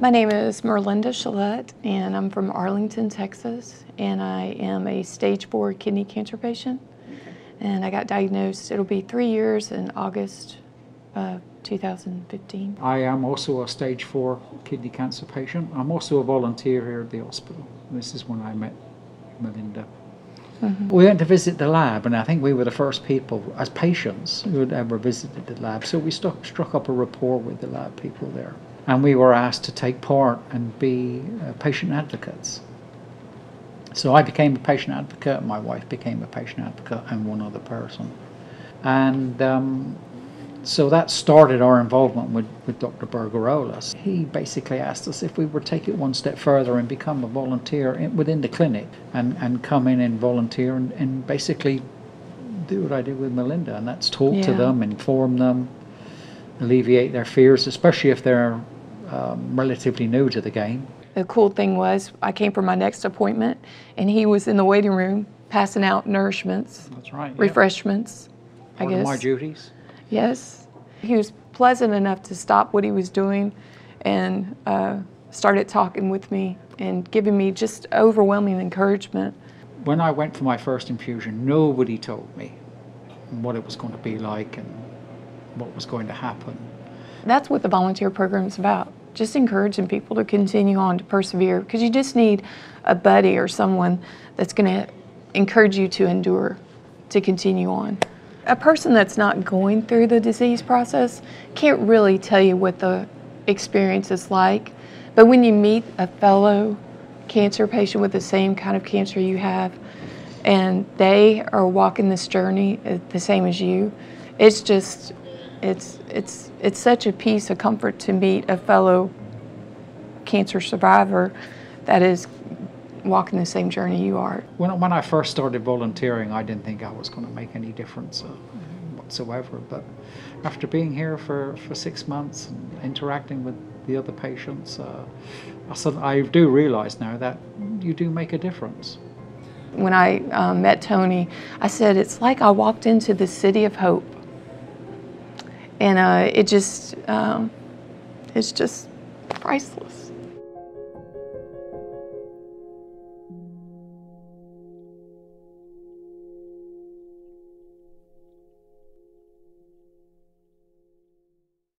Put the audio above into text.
My name is Merlinda Chalette, and I'm from Arlington, Texas, and I am a stage four kidney cancer patient. And I got diagnosed, it'll be three years in August of 2015. I am also a stage four kidney cancer patient. I'm also a volunteer here at the hospital. This is when I met Melinda. Mm-hmm. We went to visit the lab, and I think we were the first people, as patients, who had ever visited the lab. So we struck, struck up a rapport with the lab people there. And we were asked to take part and be uh, patient advocates. So I became a patient advocate, my wife became a patient advocate, and one other person. And um, so that started our involvement with, with Dr. Brugarolas. He basically asked us if we would take it one step further and become a volunteer in, within the clinic and, and come in and volunteer and, and basically do what I did with Melinda, and that's talk to Yeah. them, inform them, alleviate their fears, especially if they're um, relatively new to the game. The cool thing was, I came for my next appointment, and he was in the waiting room passing out nourishments, That's right. yeah. refreshments, I Part guess. of my duties. Yes. He was pleasant enough to stop what he was doing and uh, started talking with me and giving me just overwhelming encouragement. When I went for my first infusion, nobody told me what it was going to be like and what was going to happen. That's what the volunteer program is about. Just encouraging people to continue on to persevere because you just need a buddy or someone that's going to encourage you to endure, to continue on. A person that's not going through the disease process can't really tell you what the experience is like. But when you meet a fellow cancer patient with the same kind of cancer you have, and they are walking this journey uh, the same as you, it's just, it's, it's, it's such a piece of comfort to meet a fellow cancer survivor that is walking the same journey you are. When, when I first started volunteering, I didn't think I was going to make any difference uh, whatsoever. But after being here for, for six months and interacting with the other patients, uh, I, I do realize now that you do make a difference. When I um, met Tony, I said, it's like I walked into the city of hope. And uh, it just, um, it's just priceless.